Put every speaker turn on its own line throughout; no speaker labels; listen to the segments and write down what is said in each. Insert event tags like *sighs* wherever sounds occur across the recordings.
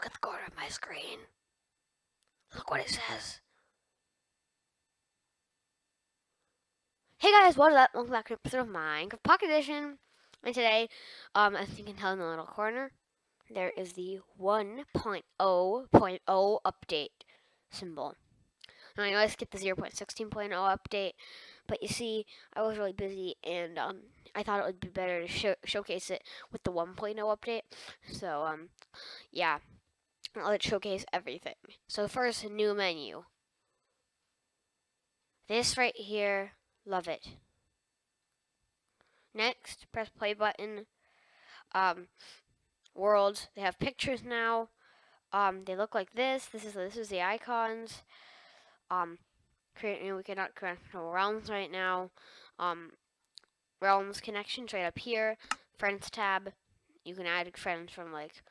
Look at the corner of my screen. Look what it says. Hey guys, what is up? Welcome back to an episode of Minecraft Pocket Edition. And today, um, as you can tell in the little corner, there is the 1.0.0 update symbol. Now I know I skipped the 0.16.0 update, but you see, I was really busy and um, I thought it would be better to show showcase it with the 1.0 update. So, um, yeah, let's showcase everything. So first, new menu. This right here, love it. Next, press play button. Um, worlds, they have pictures now. Um, they look like this. This is this is the icons. Um, create, we cannot create no realms right now. Um, realms connections right up here. Friends tab. You can add friends from like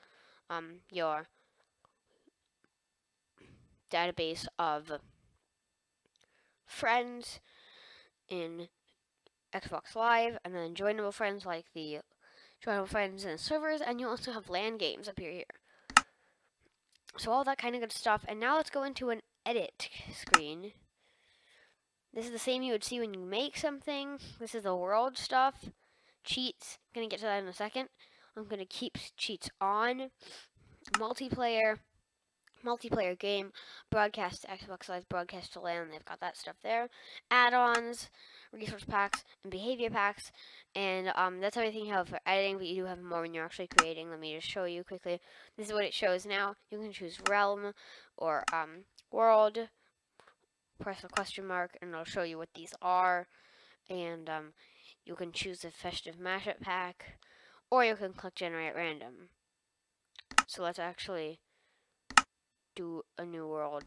um your database of friends in Xbox Live, and then joinable friends like the joinable friends and servers, and you also have LAN games up here. So all that kind of good stuff. And now let's go into an edit screen. This is the same you would see when you make something. This is the world stuff. Cheats. I'm going to get to that in a second. I'm going to keep cheats on. Multiplayer. Multiplayer game. Broadcast to Xbox Live. Broadcast to LAN. They've got that stuff there. Add-ons. Resource packs. And behavior packs. And um, that's everything you have for editing, but you do have more when you're actually creating. Let me just show you quickly. This is what it shows now. You can choose realm or um, world. Press the question mark, and it'll show you what these are. And um, you can choose a festive mashup pack, or you can click generate random. So let's actually a new world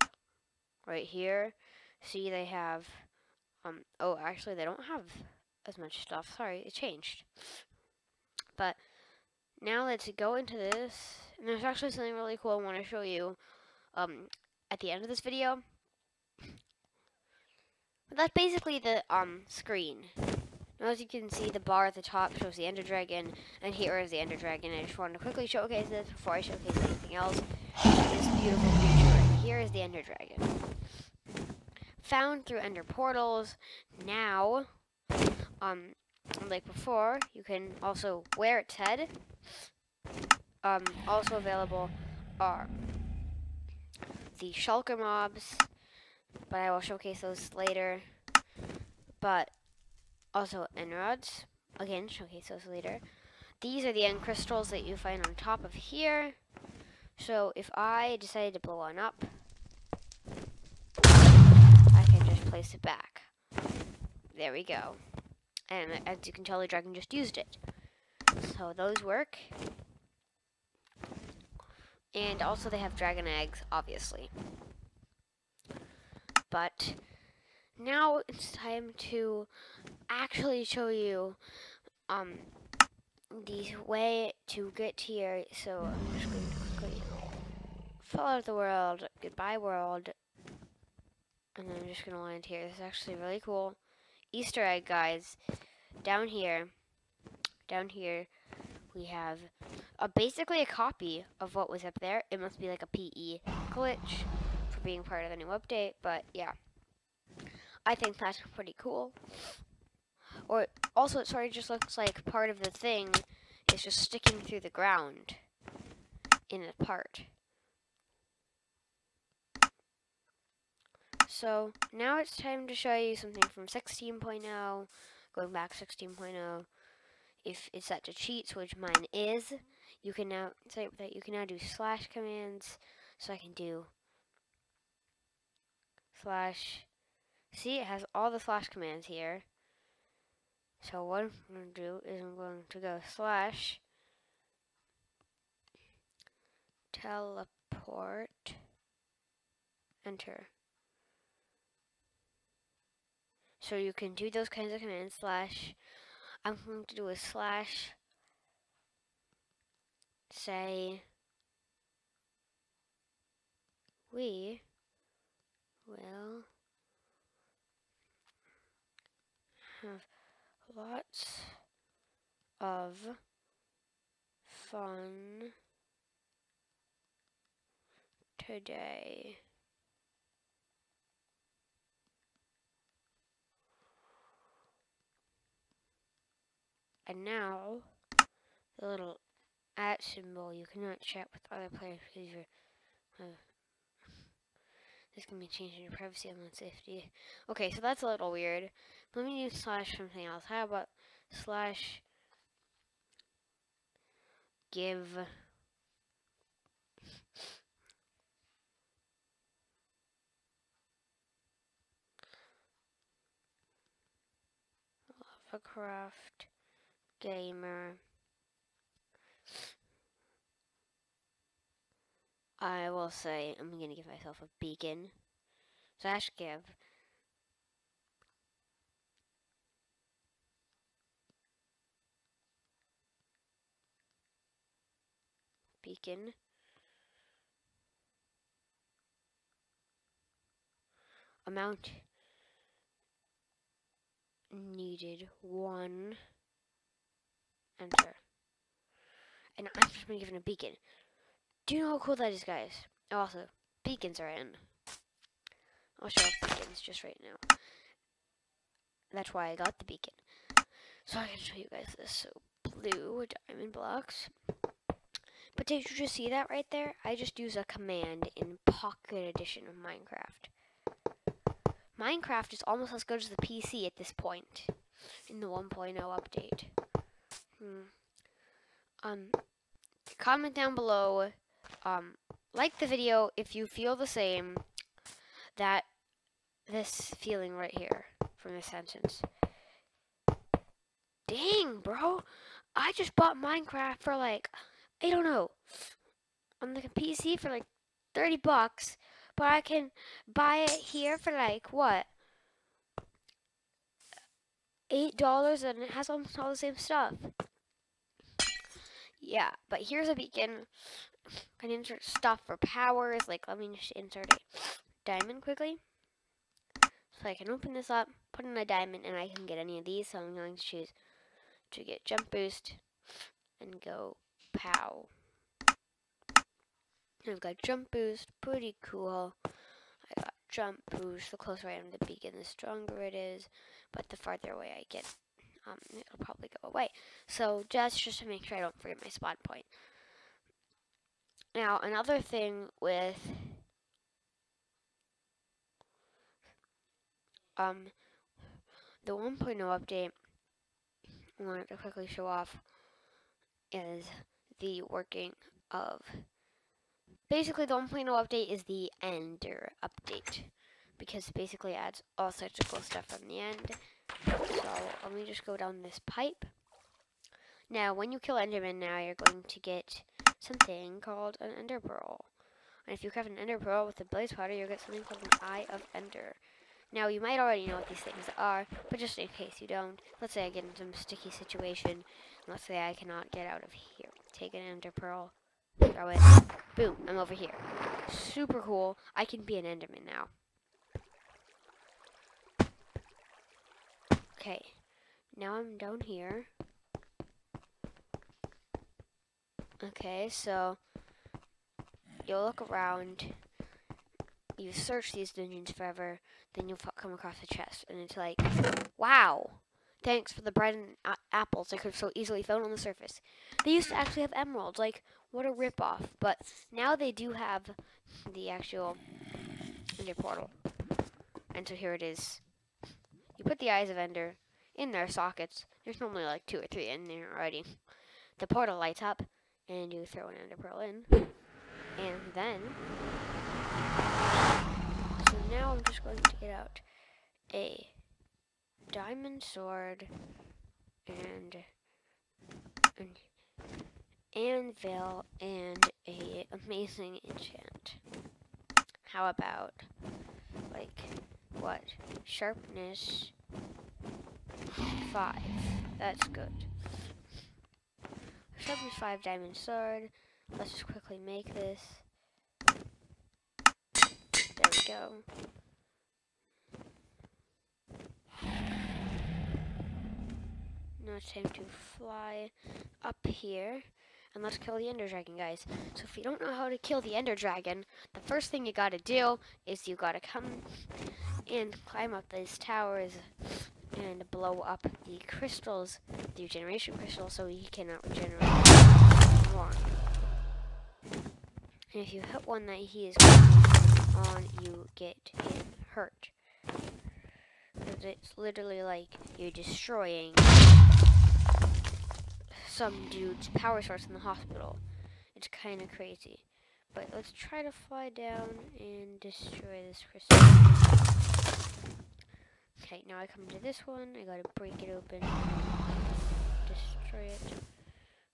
right here. See, they have. Um, oh, actually, they don't have as much stuff. Sorry, it changed. But now let's go into this. And there's actually something really cool I want to show you um, at the end of this video. That's basically the um, screen. Now, as you can see, the bar at the top shows the Ender Dragon, and here is the Ender Dragon. I just wanted to quickly showcase this before I showcase anything else. Beautiful here is the Ender Dragon. Found through Ender portals. Now, um, like before, you can also wear its head. Um, also available are the shulker mobs, but I will showcase those later. But also end rods, again, showcase those later. These are the end crystals that you find on top of here. So if I decided to blow one up, I can just place it back. There we go. And as you can tell, the dragon just used it. So those work. And also they have dragon eggs, obviously. But now it's time to actually show you um, the way to get here. So I'm just going to fall out of the world. Goodbye world. And I'm just going to land here. This is actually really cool. Easter egg, guys. Down here, down here, we have a, basically a copy of what was up there. It must be like a PE glitch for being part of the new update, but yeah. I think that's pretty cool. Or also, it sort of just looks like part of the thing is just sticking through the ground in a part. So now it's time to show you something from 16.0, going back 16.0. If it's set to cheats, which mine is, you can now say that you can now do slash commands. So I can do slash. See, it has all the slash commands here. So what I'm going to do is I'm going to go slash teleport enter. So you can do those kinds of commands slash I'm going to do a slash say we will have lots of fun today. And now, the little at symbol, you cannot chat with other players because you're, uh, this can be changed your privacy and safety. Okay, so that's a little weird. Let me use slash something else. How about slash give Lavacraft gamer. I will say I'm gonna give myself a beacon slash give. Beacon. Amount needed one enter. And I'm just been given a beacon. Do you know how cool that is guys? Oh, also beacons are in. I'll show off beacons just right now. That's why I got the beacon. So I can show you guys this. So blue diamond blocks. But did you just see that right there? I just use a command in Pocket Edition of Minecraft. Minecraft is almost as good as the PC at this point in the 1.0 update. Hmm. Um, comment down below. Um, like the video if you feel the same that this feeling right here from this sentence. Dang, bro. I just bought Minecraft for like I don't know, on the PC for like 30 bucks, but I can buy it here for like, what? $8 and it has almost all the same stuff. Yeah, but here's a beacon. I can insert stuff for powers, like let me just insert a diamond quickly. So I can open this up, put in a diamond, and I can get any of these, so I'm going to choose to get jump boost and go Pow. I've got jump boost, pretty cool. I got jump boost, the closer I am to the beacon, the stronger it is, but the farther away I get, um, it'll probably go away. So just, just to make sure I don't forget my spawn point. Now, another thing with um, the 1.0 update, I wanted to quickly show off is the working of basically the 1.0 update is the ender update because it basically adds all sorts of cool stuff from the end. So let me just go down this pipe. Now when you kill Enderman now you're going to get something called an ender pearl. And if you craft an ender pearl with a blaze powder you'll get something called an eye of ender. Now you might already know what these things are, but just in case you don't, let's say I get in some sticky situation Let's say I cannot get out of here. Take an ender pearl, throw it, boom, I'm over here. Super cool. I can be an enderman now. Okay, now I'm down here. Okay, so you'll look around, you search these dungeons forever, then you'll come across a chest, and it's like, wow, Thanks for the bread and apples I could have so easily found on the surface. They used to actually have emeralds, like, what a ripoff. But now they do have the actual Ender portal. And so here it is. You put the Eyes of Ender in their sockets. There's normally like two or three in there already. The portal lights up, and you throw an Ender Pearl in. And then... So now I'm just going to get out a diamond sword and an anvil and a amazing enchant. How about like what? Sharpness five. That's good. Sharpness five diamond sword. Let's just quickly make this. There we go. Now it's time to fly up here. and let's kill the Ender Dragon, guys. So if you don't know how to kill the Ender Dragon, the first thing you gotta do is you gotta come and climb up these towers and blow up the crystals, the regeneration crystals, so he cannot regenerate more. And if you hit one that he is on, you get hit hurt. Because it's literally like you're destroying some dude's power source in the hospital. It's kind of crazy. But let's try to fly down and destroy this crystal. Okay, now I come to this one. I gotta break it open. Destroy it.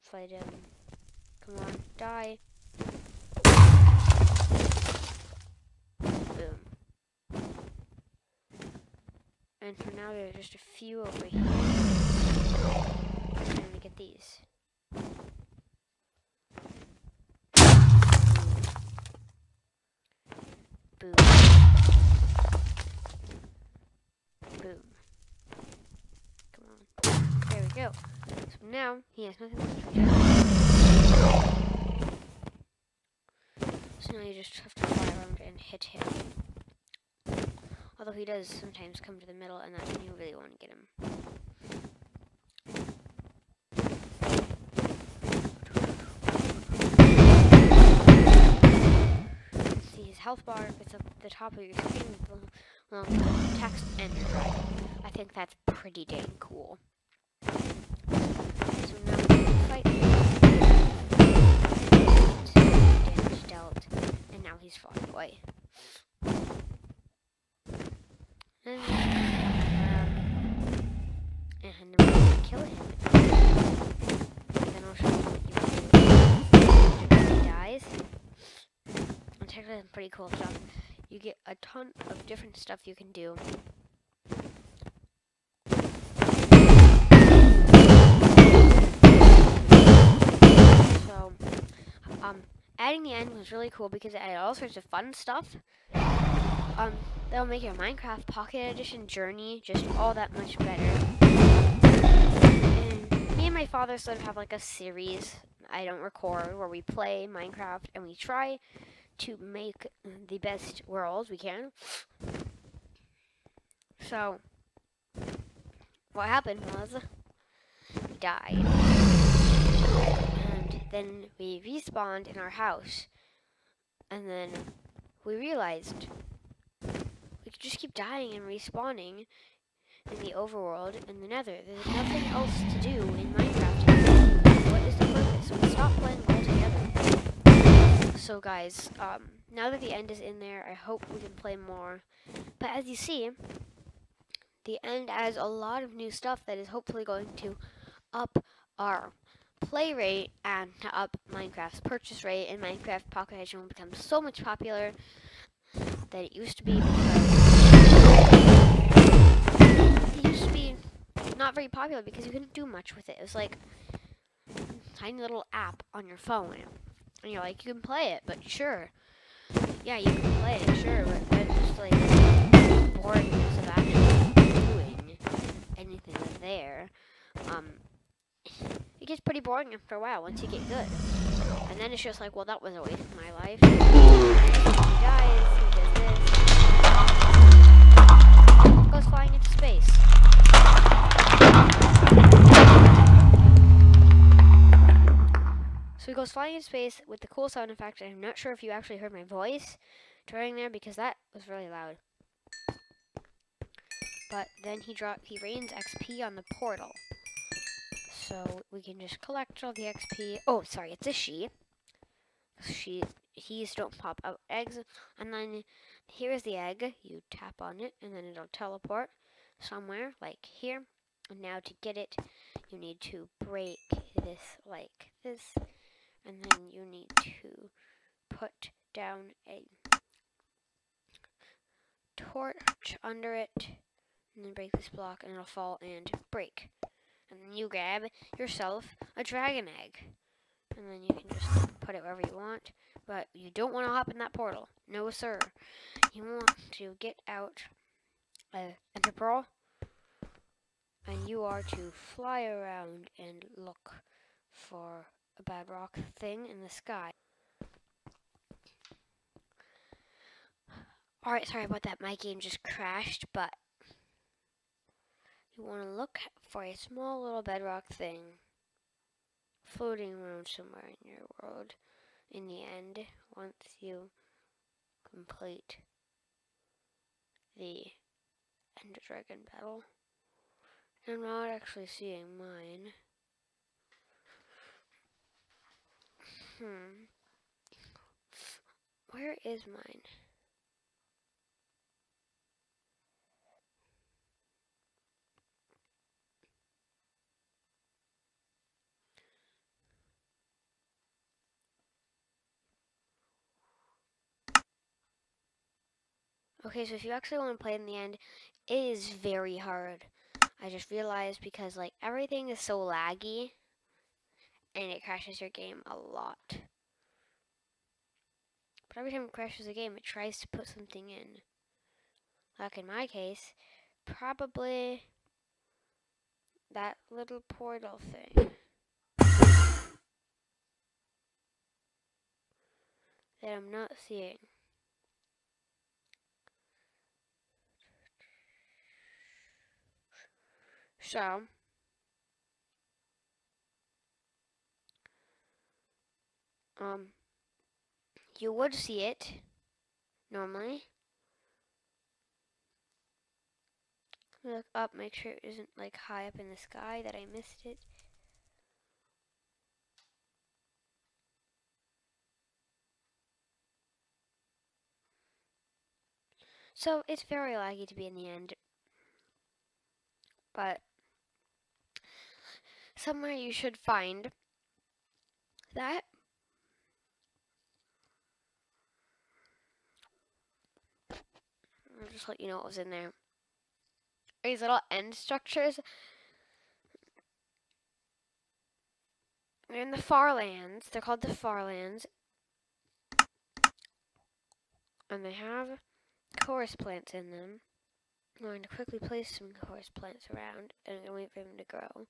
Fly down. Come on, die. Boom. And for now, there's just a few over here. I'm gonna get these. Boom. Boom. Come on. There we go. So now he has nothing left to. So now you just have to fly around and hit him. Although he does sometimes come to the middle, and that's when you really want to get him. See his health bar is at the top of your screen the text Ender Dragon. I think that's pretty dang cool. Now he's flying away. And and we're gonna kill him. Then I'll show you what you do he dies. And out some pretty cool stuff. You get a ton of different stuff you can do. So, um, adding the end was really cool because it added all sorts of fun stuff. Um, that'll make your Minecraft Pocket Edition journey just all that much better. And me and my father sort of have like a series I don't record where we play Minecraft and we try to make the best world we can. So, what happened was we died. And then we respawned in our house. And then we realized we could just keep dying and respawning in the overworld in the nether. There's nothing else to do in Minecraft. What is the purpose? We stopped playing altogether. So guys, um, now that the end is in there, I hope we can play more. But as you see, the end adds a lot of new stuff that is hopefully going to up our play rate and up Minecraft's purchase rate and Minecraft Pocket Edition will become so much popular that it used to be it used to be not very popular because you couldn't do much with it. It was like a tiny little app on your phone. And you're like, you can play it, but sure. Yeah, you can play it, sure, but then just like boringness of actually doing anything there. Um gets pretty boring after a while once you get good. And then it's just like, well, that was a waste of my life. He dies, this. Goes flying into space. So he goes flying into space with the cool sound effect. I'm not sure if you actually heard my voice during there because that was really loud. But then he drop he rains XP on the portal. So we can just collect all the XP. Oh, sorry, it's a she. She he's don't pop out eggs. And then here's the egg. You tap on it and then it'll teleport somewhere like here. And now to get it, you need to break this like this. And then you need to put down a torch under it. And then break this block and it'll fall and break. And then you grab yourself a dragon egg. And then you can just put it wherever you want. But you don't want to hop in that portal. No, sir. You want to get out a ender pearl. And you are to fly around and look for a bedrock thing in the sky. Alright, sorry about that. My game just crashed, but you want to look for a small little bedrock thing floating around somewhere in your world in the end once you complete the Ender Dragon battle. I'm not actually seeing mine. Hmm. Where is mine? Okay, so if you actually want to play in the end, it is very hard. I just realized because like everything is so laggy and it crashes your game a lot. But every time it crashes a game, it tries to put something in. Like in my case, probably that little portal thing. That I'm not seeing. So, um, you would see it normally. Look up, make sure it isn't like high up in the sky that I missed it. So it's very laggy to be in the end. But somewhere you should find that I'll just let you know what was in there. These little end structures. They're in the far lands. They're called the far lands. And they have chorus plants in them. I'm going to quickly place some chorus plants around and wait for them to grow.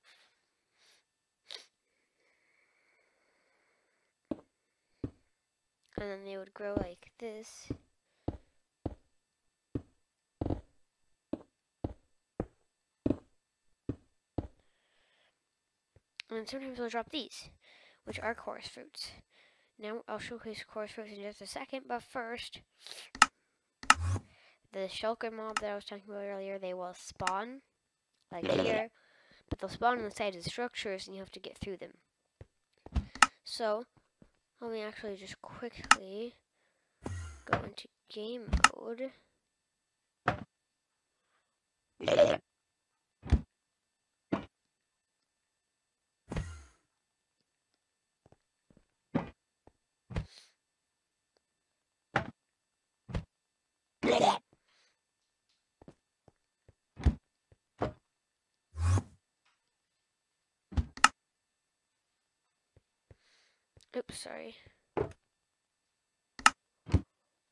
And then they would grow like this. And sometimes they'll drop these, which are chorus fruits. Now I'll showcase chorus fruits in just a second, but first, the shulker mob that I was talking about earlier, they will spawn, like here, but they'll spawn inside the structures and you have to get through them. So, let me actually just quickly go into game mode. *laughs* Oops, sorry.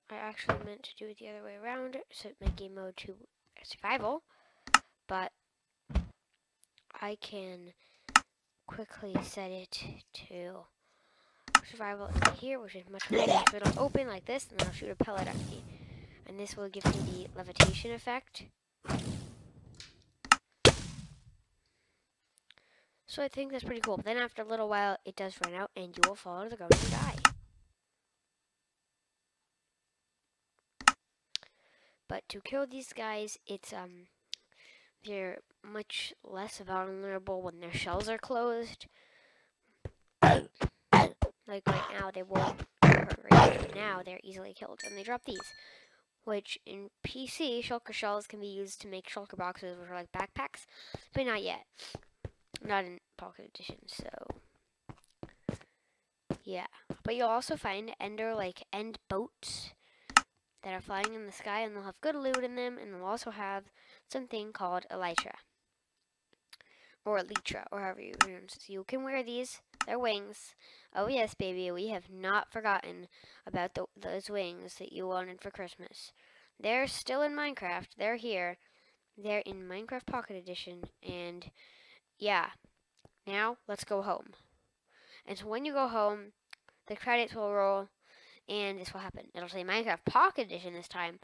I actually meant to do it the other way around, set my game mode to uh, survival, but I can quickly set it to survival here, which is much more so it'll open like this, and then I'll shoot a pellet at me. And this will give me the levitation effect. So I think that's pretty cool. But then after a little while, it does run out, and you will fall to the ground and die. But to kill these guys, it's um, they're much less vulnerable when their shells are closed. Like right now, they won't right now. They're easily killed, and they drop these. Which in PC, shulker shells can be used to make shulker boxes, which are like backpacks, but not yet. Not in Pocket Edition, so yeah. But you'll also find ender like end boats that are flying in the sky, and they'll have good loot in them, and they'll also have something called elytra or elytra, or however you pronounce it. So you can wear these. They're wings. Oh yes, baby, we have not forgotten about the, those wings that you wanted for Christmas. They're still in Minecraft. They're here. They're in Minecraft Pocket Edition, and yeah. Now, let's go home. And so when you go home, the credits will roll, and this will happen. It'll say Minecraft Pocket Edition this time.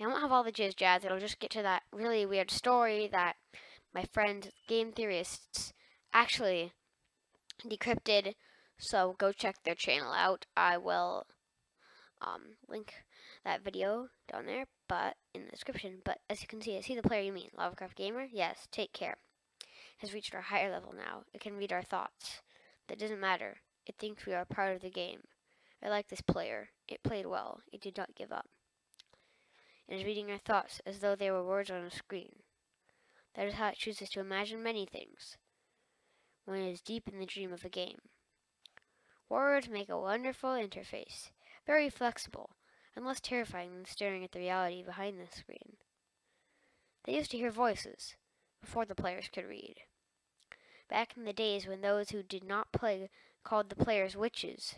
I won't have all the jizz jazz. It'll just get to that really weird story that my friend Game Theorists actually decrypted. So go check their channel out. I will um, link that video down there, but in the description. But as you can see, I see the player you mean. Lavacraft Gamer? Yes, take care. Has reached our higher level now. It can read our thoughts. That doesn't matter. It thinks we are part of the game. I like this player. It played well. It did not give up. It is reading our thoughts as though they were words on a screen. That is how it chooses to imagine many things when it is deep in the dream of a game. Words make a wonderful interface, very flexible, and less terrifying than staring at the reality behind the screen. They used to hear voices before the players could read. Back in the days when those who did not play called the players witches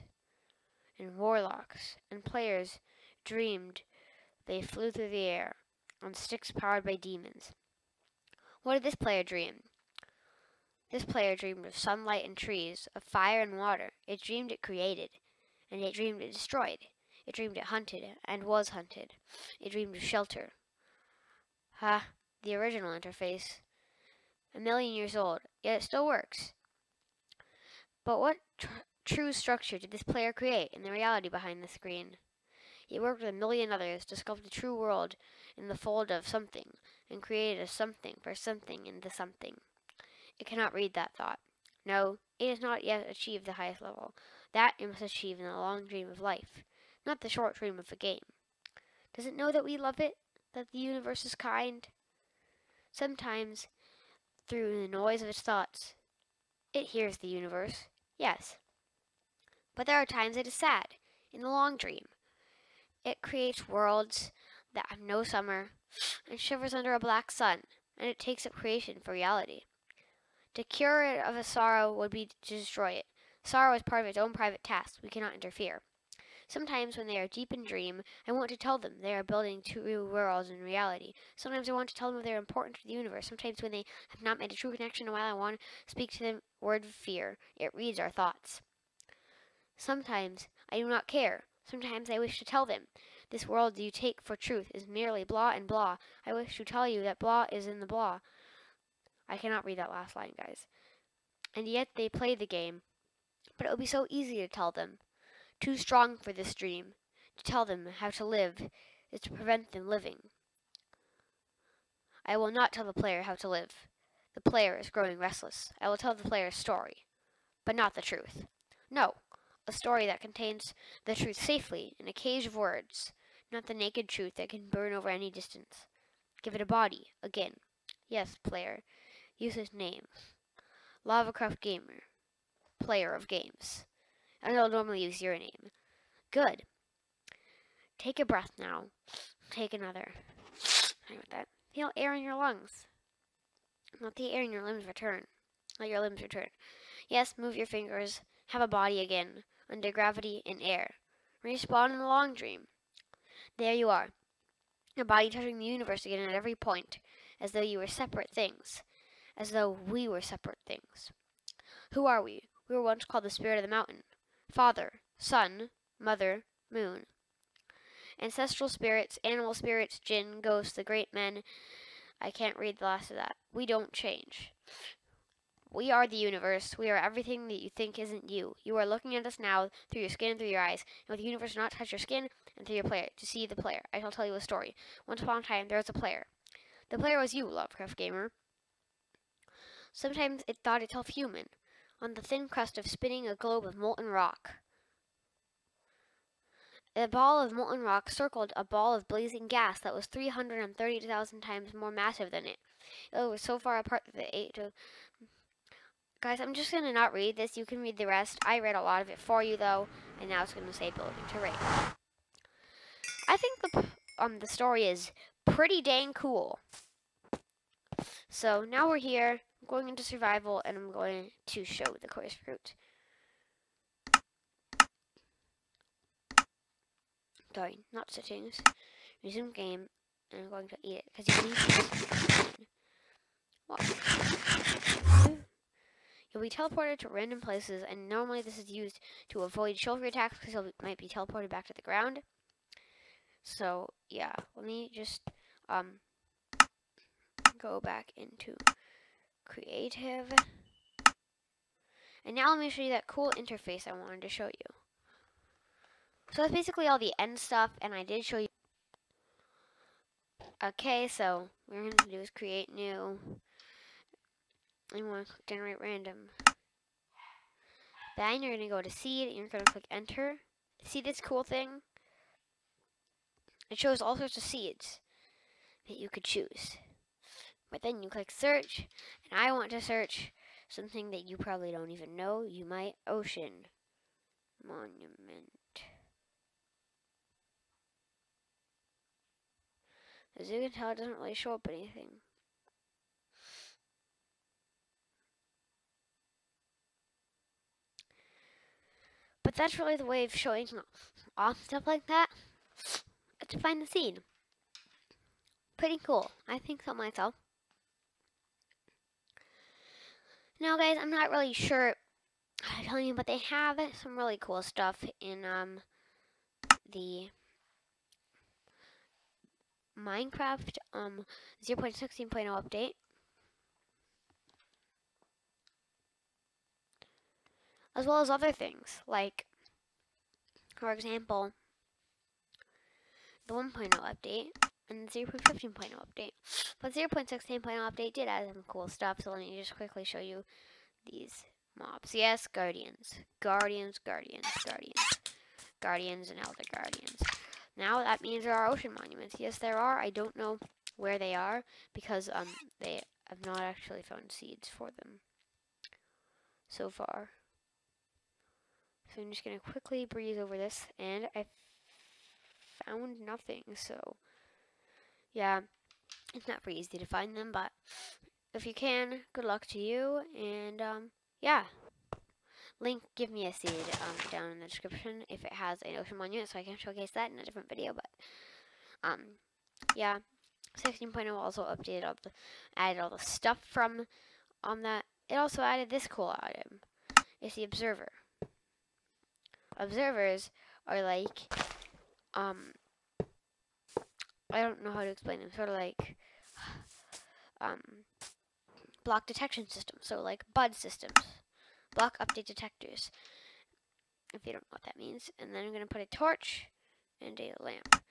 and warlocks, and players dreamed they flew through the air on sticks powered by demons. What did this player dream? This player dreamed of sunlight and trees, of fire and water. It dreamed it created, and it dreamed it destroyed. It dreamed it hunted, and was hunted. It dreamed of shelter. Ha, the original interface. A million years old, yet it still works. But what tr true structure did this player create in the reality behind the screen? He worked with a million others to sculpt a true world in the fold of something, and created a something for something in the something. It cannot read that thought. No, it has not yet achieved the highest level. That it must achieve in the long dream of life, not the short dream of a game. Does it know that we love it? That the universe is kind? Sometimes, through the noise of its thoughts, it hears the universe, yes. But there are times it is sad, in the long dream. It creates worlds that have no summer, and shivers under a black sun, and it takes up creation for reality. To cure it of a sorrow would be to destroy it. Sorrow is part of its own private task. We cannot interfere. Sometimes when they are deep in dream, I want to tell them they are building two worlds in reality. Sometimes I want to tell them they are important to the universe. Sometimes when they have not made a true connection in a while, I want to speak to them word fear. It reads our thoughts. Sometimes I do not care. Sometimes I wish to tell them. This world you take for truth is merely blah and blah. I wish to tell you that blah is in the blah. I cannot read that last line, guys. And yet they play the game. But it would be so easy to tell them. Too strong for this dream. To tell them how to live is to prevent them living. I will not tell the player how to live. The player is growing restless. I will tell the player a story, but not the truth. No, a story that contains the truth safely in a cage of words, not the naked truth that can burn over any distance. Give it a body, again. Yes, player, use his name. Lavacraft Gamer, player of games. I don't normally use your name. Good. Take a breath now. Take another. Hang with that. Feel air in your lungs. Let the air in your limbs return. Let your limbs return. Yes, move your fingers. Have a body again under gravity and air. Respawn in the long dream. There you are, your body touching the universe again at every point, as though you were separate things, as though we were separate things. Who are we? We were once called the spirit of the mountain, father, sun, mother, moon. Ancestral spirits, animal spirits, jinn, ghosts, the great men. I can't read the last of that. We don't change. We are the universe. We are everything that you think isn't you. You are looking at us now through your skin and through your eyes. And with the universe not touch your skin and through your player to see the player. I shall tell you a story. Once upon a time there was a player. The player was you, Lavacraft Gamer. Sometimes it thought itself human, on the thin crust of spinning a globe of molten rock. A ball of molten rock circled a ball of blazing gas that was 330,000 times more massive than it. It was so far apart that it ate Guys, I'm just going to not read this. You can read the rest. I read a lot of it for you, though. And now it's going to say building terrain. I think the, um, the story is pretty dang cool. So now we're here. Going into survival, and I'm going to show the chorus fruit. Sorry, not settings. Resume game, and I'm going to eat it because you need. What? you'll be teleported to random places, and normally this is used to avoid chivalry attacks because you might be teleported back to the ground. So yeah, let me just um go back into creative. And now let me show you that cool interface I wanted to show you. So that's basically all the end stuff, and I did show you. Okay, so what we're going to do is create new. And you want to generate random. Then you're going to go to seed, and you're going to click enter. See this cool thing? It shows all sorts of seeds that you could choose. But then you click search, and I want to search something that you probably don't even know. You might ocean monument. As you can tell, it doesn't really show up anything. But that's really the way of showing off stuff like that. To find the scene. Pretty cool. I think so myself. Now, guys, I'm not really sure how to tell you, but they have some really cool stuff in um the Minecraft um 0.16.0 update. As well as other things, like, for example, the 1.0 update and the 0.15.0 update. But 0.16.0 update did add some cool stuff, so let me just quickly show you these mobs. Yes, Guardians. Guardians, Guardians, Guardians. Guardians and Elder Guardians. Now that means there are ocean monuments. Yes, there are. I don't know where they are because um they have not actually found seeds for them so far. So I'm just gonna quickly breeze over this, and I found nothing. So yeah, it's not very easy to find them, but if you can, good luck to you. And um yeah. Link give me a seed um, down in the description if it has an ocean monument so I can showcase that in a different video but um yeah. 16.0 also updated all the added all the stuff from on that. It also added this cool item. It's the observer. Observers are like um I don't know how to explain them sort of like *sighs* um block detection systems so like bud systems block update detectors. If you don't know what that means. And then I'm going to put a torch and a lamp.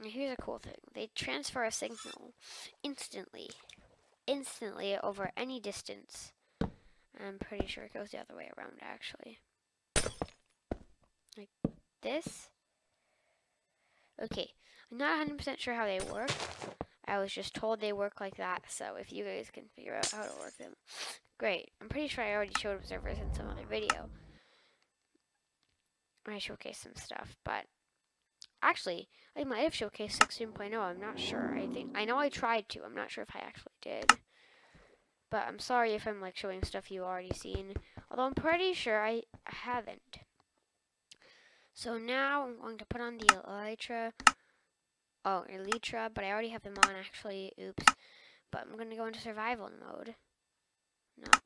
Now here's a cool thing. They transfer a signal instantly. Instantly over any distance. I'm pretty sure it goes the other way around actually. Like this. Okay, I'm not 100% sure how they work. I was just told they work like that, so if you guys can figure out how to work them, great. I'm pretty sure I already showed observers in some other video. I showcased some stuff, but actually, I might have showcased 16.0. I'm not sure. I think I know I tried to. I'm not sure if I actually did. But I'm sorry if I'm like showing stuff you already seen. Although I'm pretty sure I haven't. So now I'm going to put on the Elytra oh, Elytra, but I already have them on actually, oops. But I'm going to go into survival mode. Not,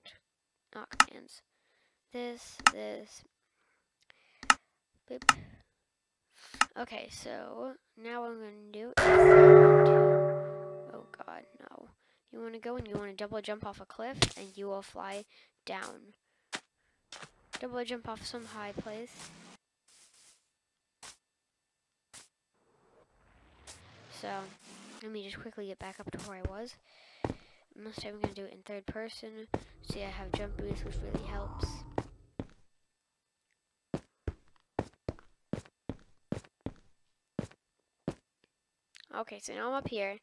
not commands. This, this. Boop. Okay, so now what I'm going to do oh god, no. You want to go and you want to double jump off a cliff and you will fly down. Double jump off some high place. So, let me just quickly get back up to where I was. Most time I'm going to do it in third person. See, I have jump boost, which really helps. Okay, so now I'm up here.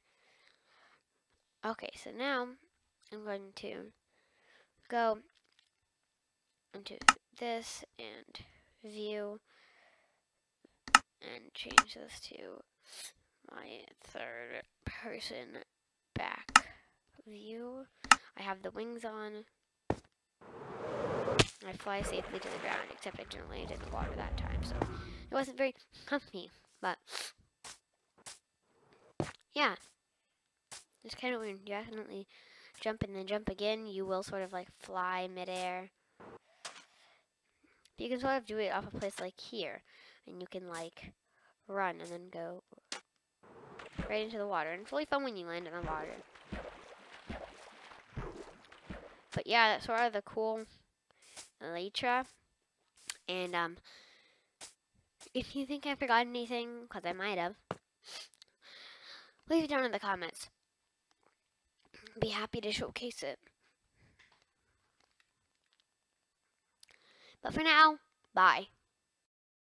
Okay, so now I'm going to go into this and view and change this to my third person back view. I have the wings on. I fly safely to the ground, except I didn't land in the water that time, so it wasn't very comfy, but yeah. It's kind of weird. You definitely jump and then jump again, you will sort of like fly midair. But you can sort of do it off a place like here, and you can like run and then go right into the water. And it's really fun when you land in the water. But yeah, that's sort of the cool Elytra. And um, if you think I forgot anything, because I might have, leave it down in the comments. Be happy to showcase it. But for now, bye.